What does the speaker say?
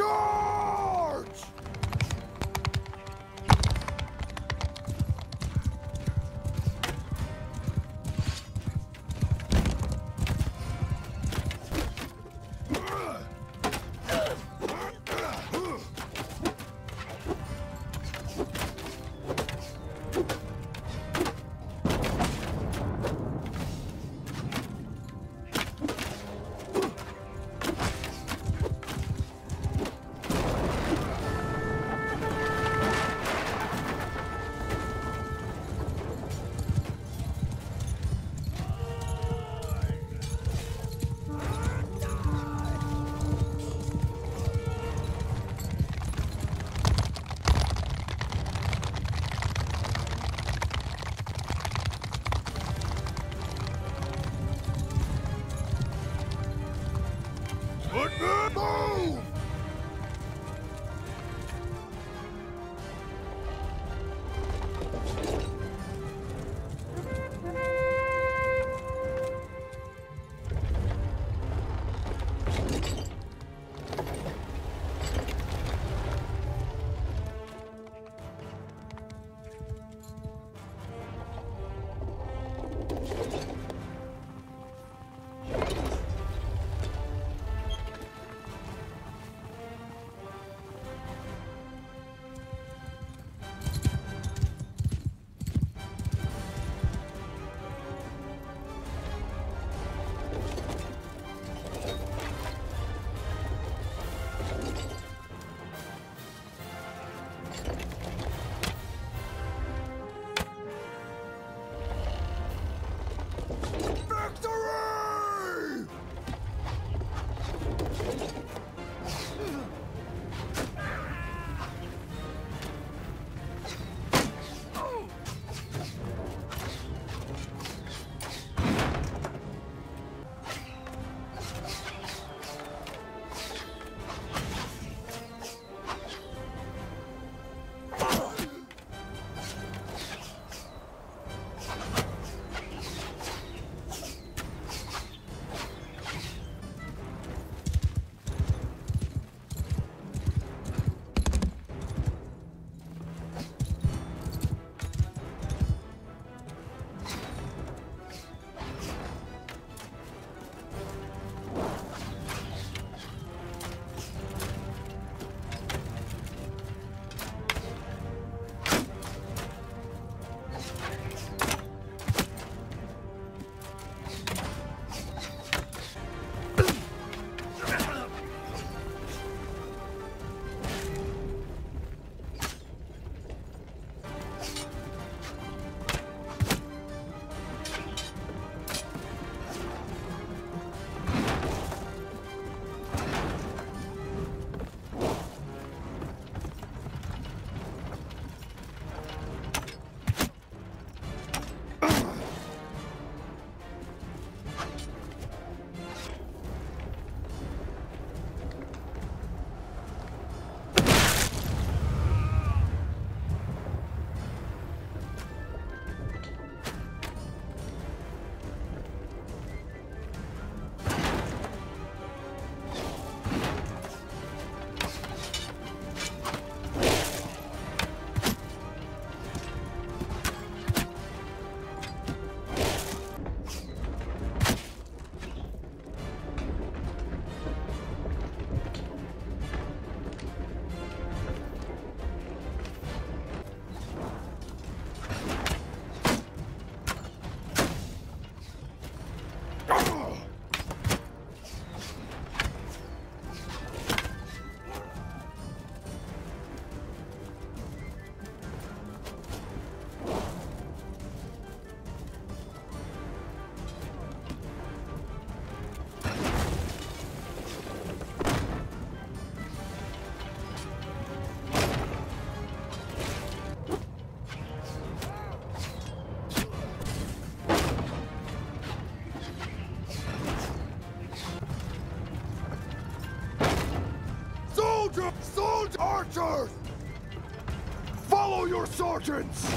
Charge! Soldier! Archers! Follow your sergeants!